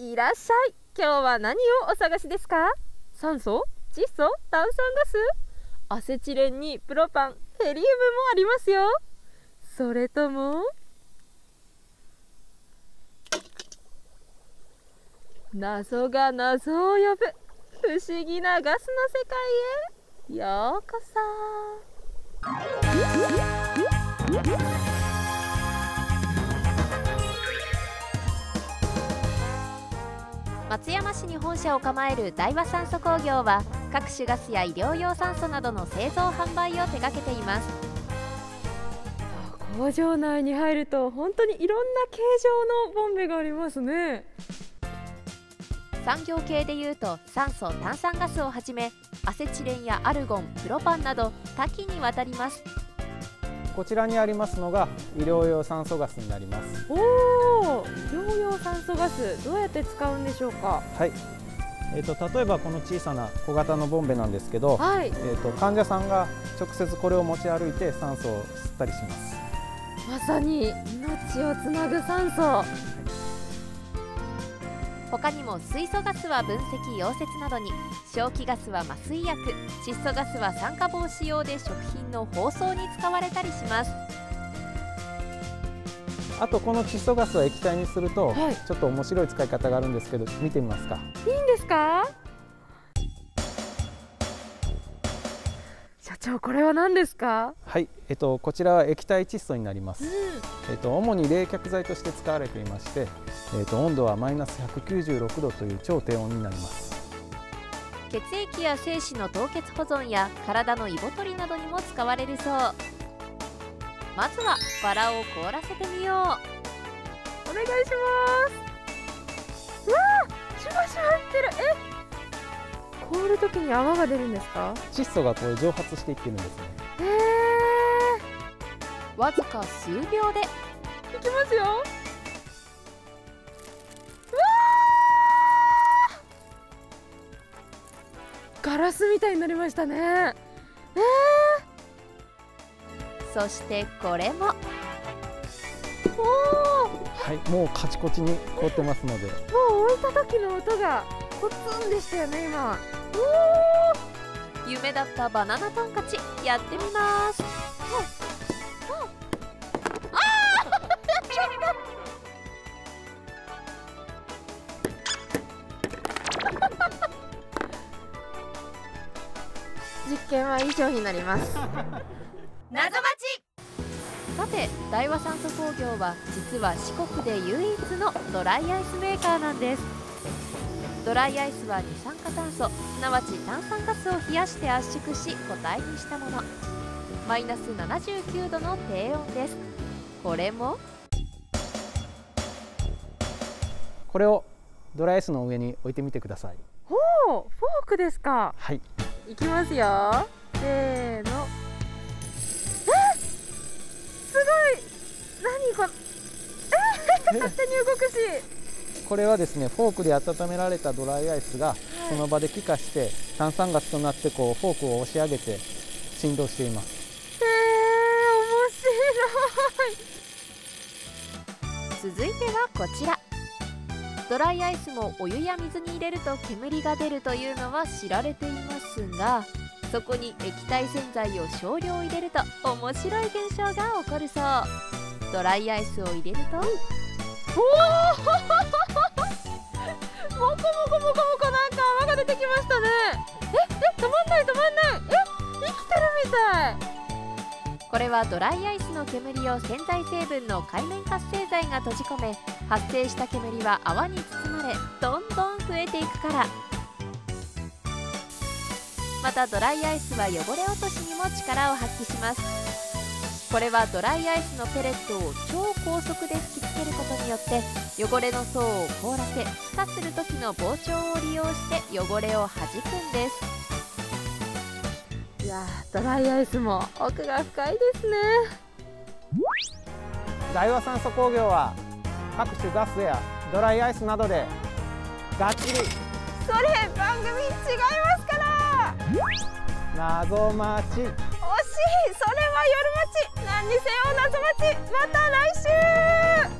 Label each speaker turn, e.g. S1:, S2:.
S1: いらっしゃい。今日は何をお探しですか？酸素？窒素？炭酸ガス？アセチレンにプロパンヘリウムもありますよ。それとも？謎が謎を呼ぶ。不思議なガスの世界へ。ようこそ。
S2: 松山市に本社を構える大和酸素工業は各種ガスや医療用酸素などの製造販売を手掛けています。
S1: 工場内に入ると本当にいろんな形状のボンベがありますね。
S2: 産業系でいうと酸素炭酸ガスをはじめアセチレンやアルゴンプロパンなど多岐にわたります
S3: こちらにありますのが医療用酸素ガスになります。
S1: おお医療用酸素ガスどうやって使うんでしょうか？
S3: はい。えーと、例えばこの小さな小型のボンベなんですけど、はい、えーと、患者さんが直接これを持ち歩いて酸素を吸ったりします。
S1: まさに命をつなぐ酸素
S2: 他にも水素ガスは分析溶接などに消気ガスは麻酔薬窒素ガスは酸化防止用で食品の包装に使われたりします。
S3: あとこの窒素ガスは液体にすると、はい、ちょっと面白い使い方があるんですけど見てみますか。いい
S1: んですか？長これは何ですか？
S3: はいえっとこちらは液体窒素になります、うん、えっと主に冷却剤として使われていましてえっと温度はマイナス196度という超低温になります。
S2: 血液や精子の凍結保存や体のイボ取りなどにも使われるそう。まずはバラを凍らせてみよう。お
S1: 願いしますえ凍る時に泡が出るんですか？
S3: 窒素がこう蒸発していってるんですね。へ
S2: えわずか数秒で。いき
S1: ますよ。ガラスみたいになりましたね。え
S2: ー、そしてこれも。
S3: はいもうカチコチに凍ってますので。も
S1: う置いた時の音がコツンでしたよね今
S2: 夢だったバナナトンカチやってみます。
S1: 実験は以上になります。
S2: 謎 町さて大和酸素工業は実は四国で唯一のドライアイスメーカーなんですドライアイスは二酸化炭素すなわち炭酸ガスを冷やして圧縮し固体にしたもの。マイナス79度の低温です。これも？
S3: これをドライアイスの上に置いてみてください。
S1: ほうフォークですか。
S3: はい。
S1: いきますよ。せーの。えすごい！何これえ？勝手に動くし
S3: これはですねフォークで温められたドライアイスがその場で気化して炭酸ガスとなってこうフォークを押し上げて振動しています。
S1: へ
S2: え面白い。続いてはこちら。ドライアイスもお湯や水に入れると煙が出るというのは知られていますがそこに液体洗剤を少量入れると面白い現象が起こるそう。ドライアイスを入れるとおお
S1: モコモコモコモコなんか泡が出てきましたね。ええ止まんない止まんない。え生きてるみたい。
S2: これはドライアイスの煙を洗剤成分の海面活性剤が閉じ込め発生した煙は泡に包まれどんどん増えていくから。またドライアイスは汚れ落としにも力を発揮します。これはドライアイスのペレットを超高速で吹きつけることによって汚れの層を凍らせ気化する時の膨張を利用して汚れを弾くんです。
S1: いやドライアイスも奥が深いですね。
S3: 大和酸素工業は各種ガスやドライアイスなどでがっちり。それ
S1: 番組違いますから。
S3: 謎待ち惜しい。それは
S1: 夜待ち。何にせよ謎待ち。また来週。